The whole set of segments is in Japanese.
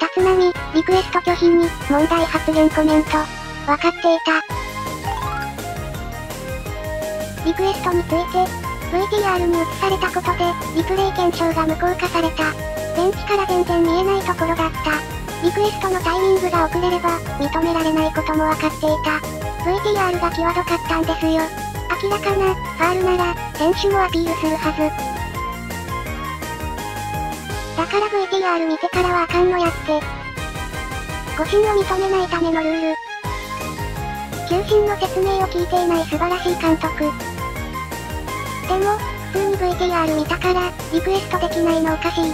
立浪、リクエスト拒否に、問題発言コメント。わかっていた。リクエストについて、VTR に映されたことで、リプレイ検証が無効化された。ベンチから全然見えないところだった。リクエストのタイミングが遅れれば、認められないこともわかっていた。VTR が際どかったんですよ。明らかな、ファールなら、選手もアピールするはず。から VTR 見てからはあかんのやって。誤審を認めないためのルール。球審の説明を聞いていない素晴らしい監督。でも、普通に VTR 見たから、リクエストできないのおかしい。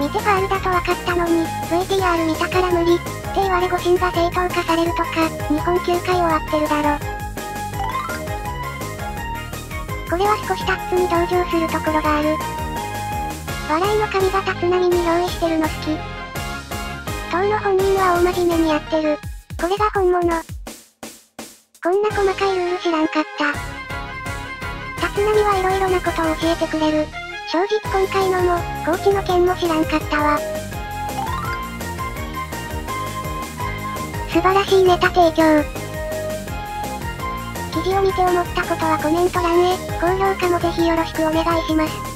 見てファールだと分かったのに、VTR 見たから無理。って言われ誤審が正当化されるとか、日本球界終わってるだろ。これは少しタッツに同情するところがある。笑いの神が立浪に用意してるの好き。当の本人は大真面目にやってる。これが本物。こんな細かいルール知らんかった。立浪はいろいろなことを教えてくれる。正直今回のも、コーチの件も知らんかったわ。素晴らしいネタ提供。記事を見て思ったことはコメント欄へ、高評価もぜひよろしくお願いします。